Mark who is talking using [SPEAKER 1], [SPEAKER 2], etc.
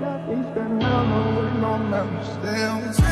[SPEAKER 1] Southeastern Mellow with no memories. Damn.